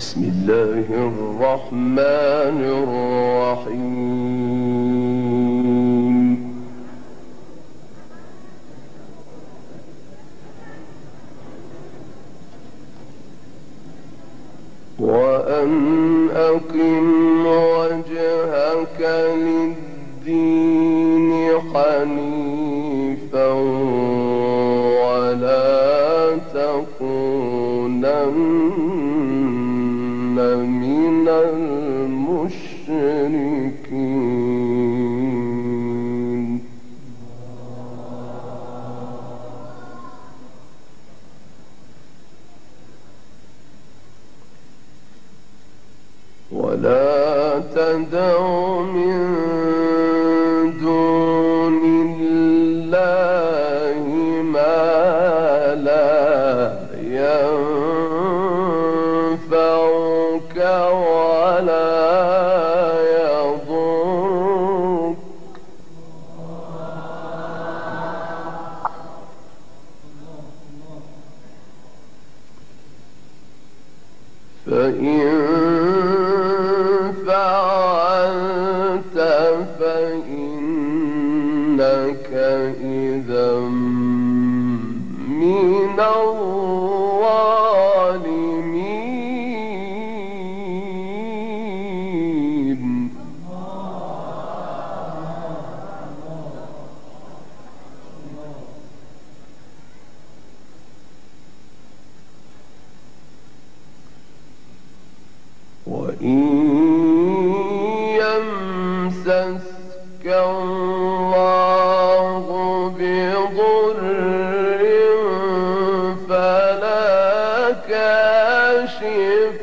بسم الله الرحمن الرحيم. وأن أقم وجهك للدين حنيفا ولا تكونن Um.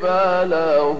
فله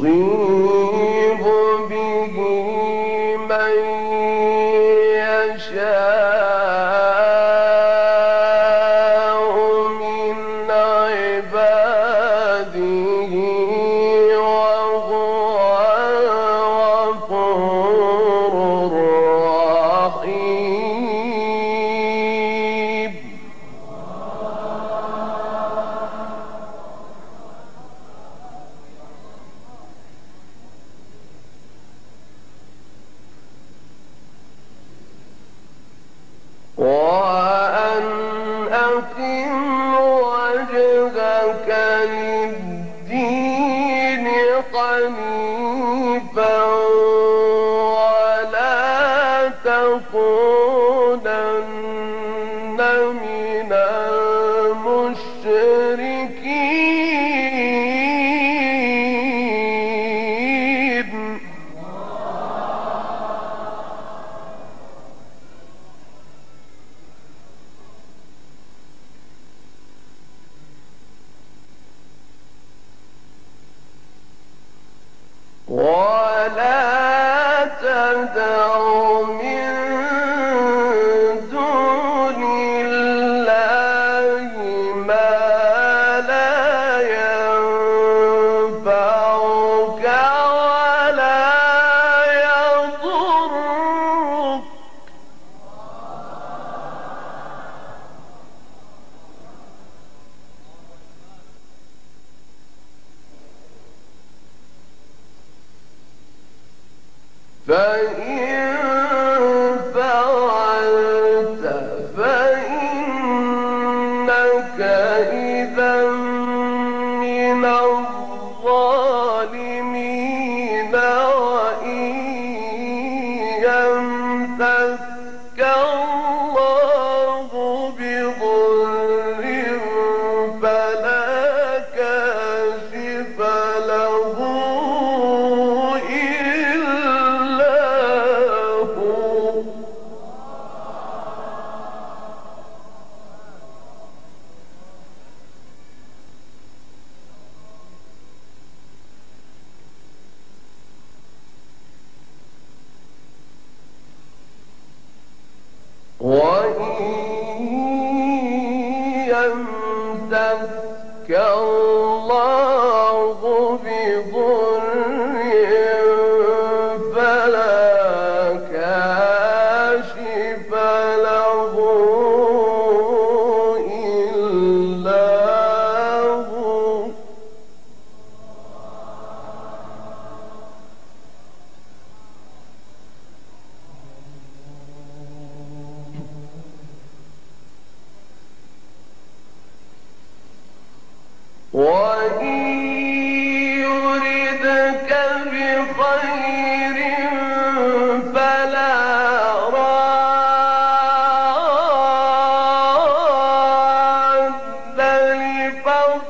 sing الشيء فإن إذا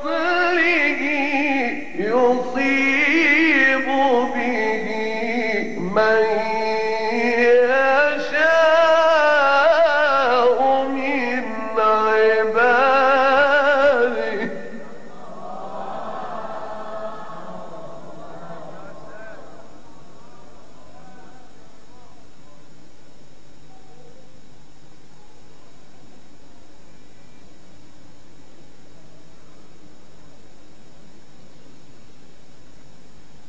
الصالحين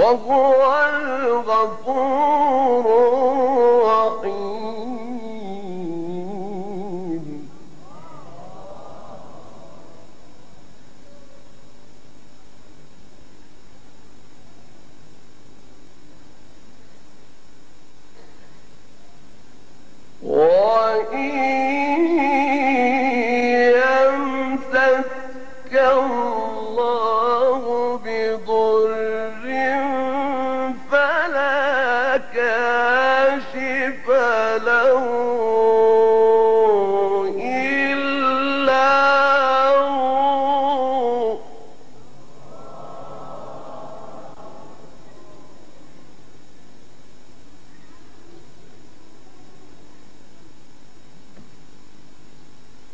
وهو الغفور الرحيم. وإن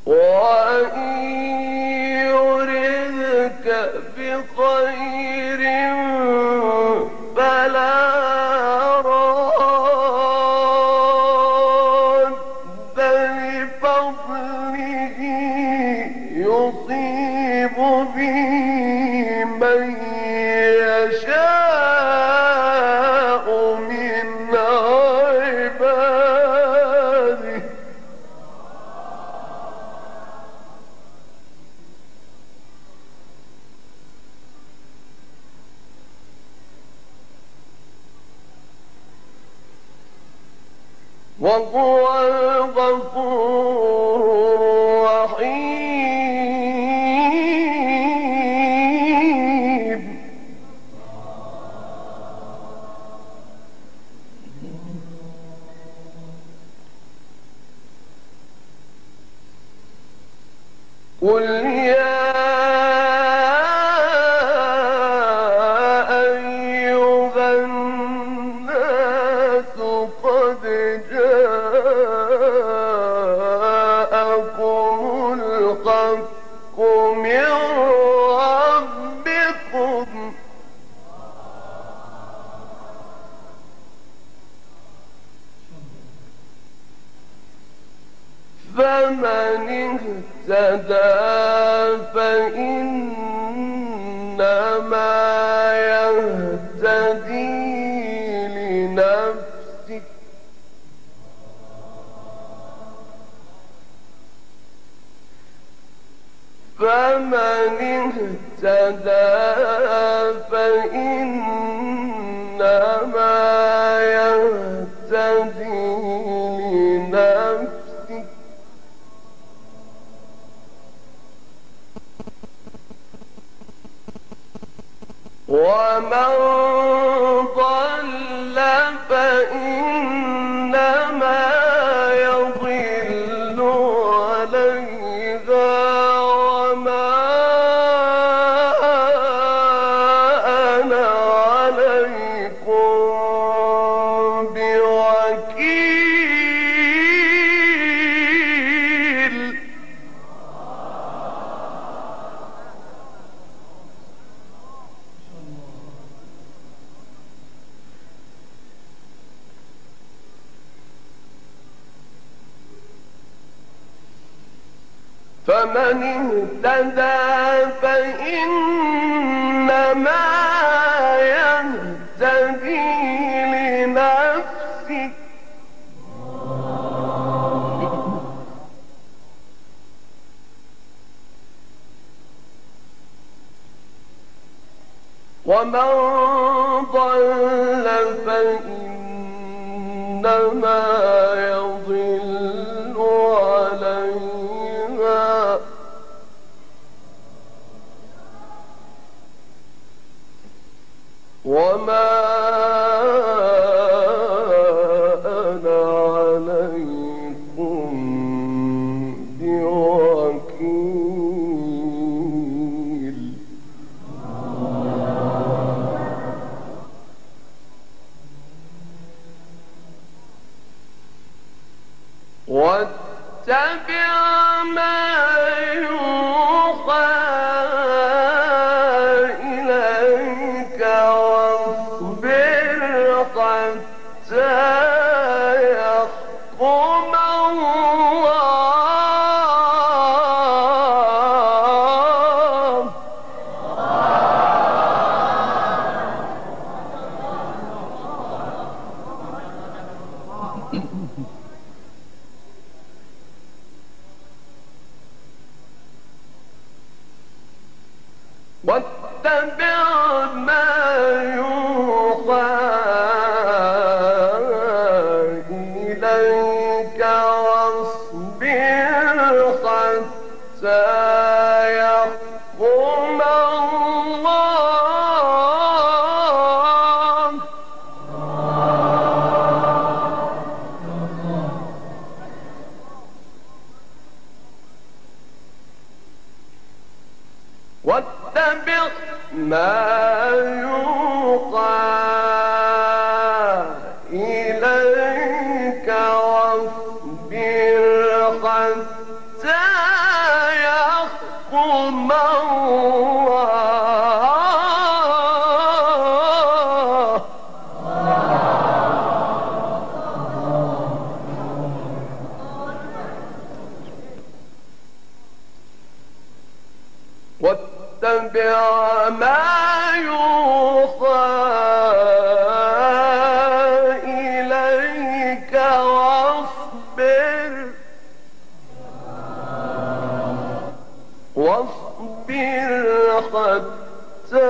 我。قل فمن اهتدى فإنما يهتدي لنفسه. فمن اهتدى فإنما يهتدي ومن فمن اهتدى فإنما يهتدي لنفسه. ومن ضل فإنما feel حتى واصبر حتى